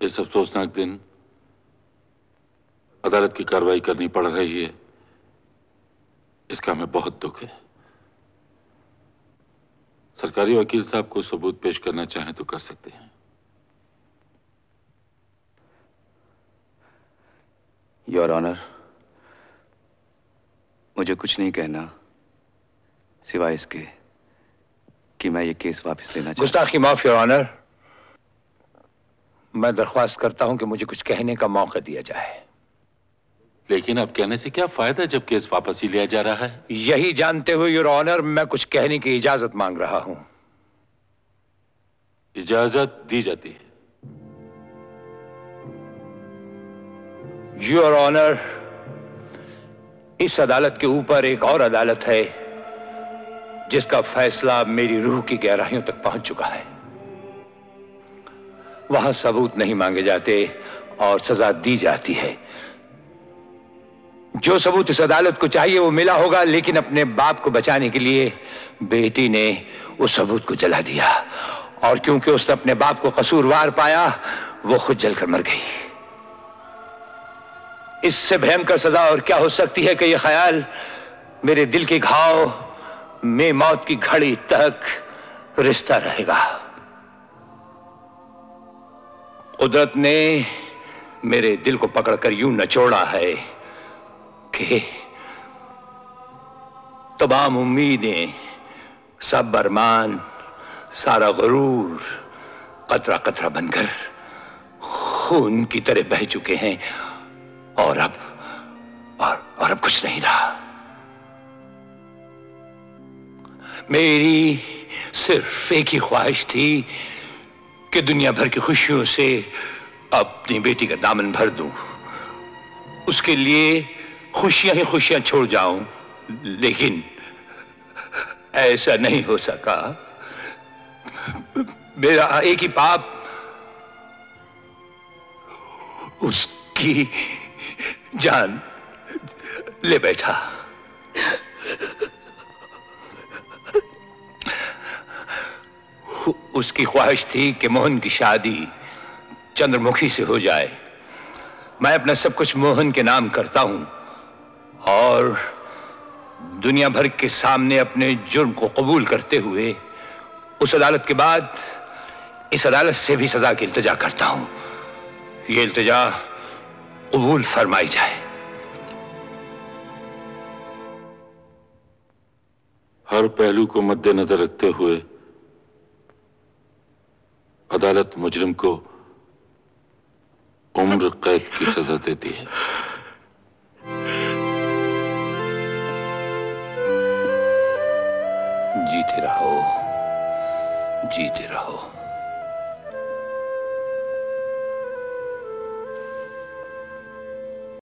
इस अफसोसनाक दिन अदालत की कार्रवाई करनी पड़ रही है। इसका हमें बहुत दुख है। सरकारी वकील साहब को सबूत पेश करना चाहें तो कर सकते हैं। योर ऑनर मुझे कुछ नहीं कहना सिवाय इसके कि मैं ये केस वापस लेना चाहता गुस्ताखी माफ़ योर ऑनर मैं दरख्वास्त करता हूँ कि मुझे कुछ कहने का मौका दिया जाए। लेकिन अब कहने से क्या फ़ायदा जब केस वापस ही लिया जा रहा है? यही जानते हुए योर ऑनर मैं कुछ कहने की इजाज़त मांग रहा हूँ। इजाज़त दी जाती है। योर ऑनर इस अदालत के ऊपर एक और अदालत है जिसका फैसला मेरी रूह की गहराइयों तक पहुँच चुका है। वहाँ सबूत नहीं मांगे जाते और सजा दी जाती है। जो सबूत इस अदालत को चाहिए, वो मिला होगा, लेकिन अपने बाप को बचाने के लिए बेटी ने उस सबूत को जला दिया। और क्योंकि उसने अपने बाप को कसूरवार पाया, वो खुद जलकर मर गई। इससे भयंकर सजा और क्या हो सकती है कि यह ख्याल मेरे दिल के घाव, में मौत की घड़ी तक रिश्ता रहेगा? कुदरत ने मेरे दिल को पकड़कर यूँ नचोड़ा है कि तमाम उम्मीदें सब अरमान सारा गरूर कतरा कतरा बनकर खून की तरह बह चुके हैं और अब और, और अब कुछ नहीं रहा। मेरी सिर्फ़ एक ही ख्वाहिश थी कि दुनिया भर की खुशियों से अपनी बेटी का दामन भर दूँ। उसके लिए खुशियाँ ही खुशियाँ छोड़ जाऊँ, लेकिन ऐसा नहीं हो सका। मेरा एक ही पाप, उसकी जान ले बैठा। उसकी ख्वाहिश थी कि मोहन की शादी चंद्रमुखी से हो जाए। मैं अपना सब कुछ मोहन के नाम करता हूँ और दुनिया भर के सामने अपने जुर्म को कबूल करते हुए उस अदालत के बाद इस अदालत से भी सजा की इल्तजा करता हूँ। यह इल्तजा कबूल फरमाई जाए। हर पहलू को मद्देनजर रखते हुए अदालत मुजरिम को उम्र कैद की सजा देती है। जीते रहो जीते रहो।